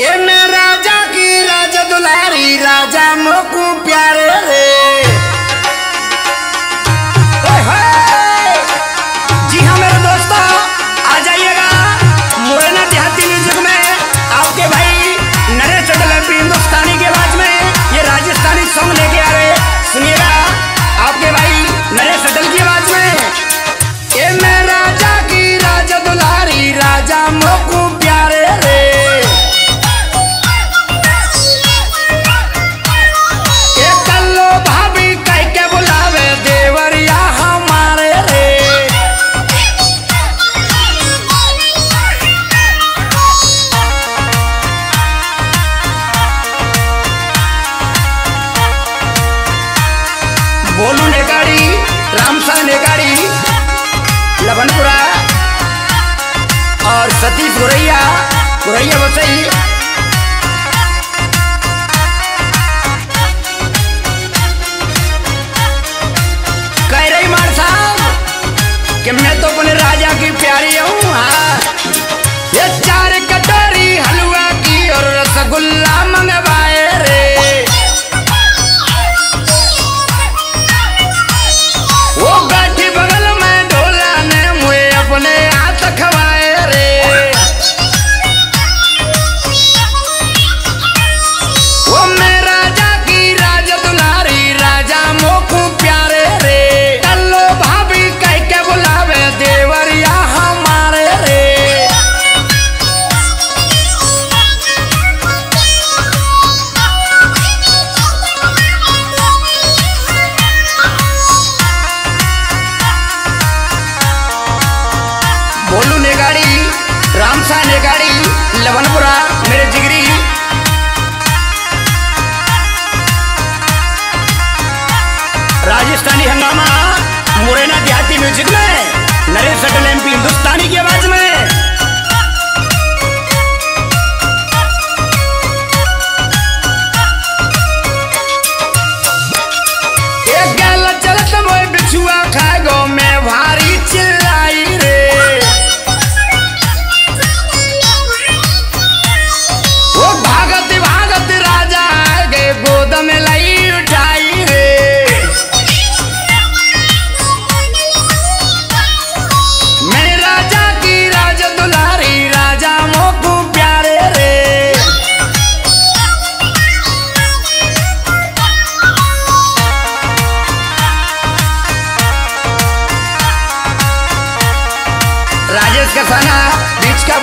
राजा की राजा दुलारी राजा मोकू प्यारे। भोलू नेगाड़ी रामशाह नेगाड़ी लवनपुरा और सतीश गुरैया गुरैया बसई कह रही मार साहब कि मैं तो अपने राजा की प्यारी हूँ हाँ। sana, bitch ka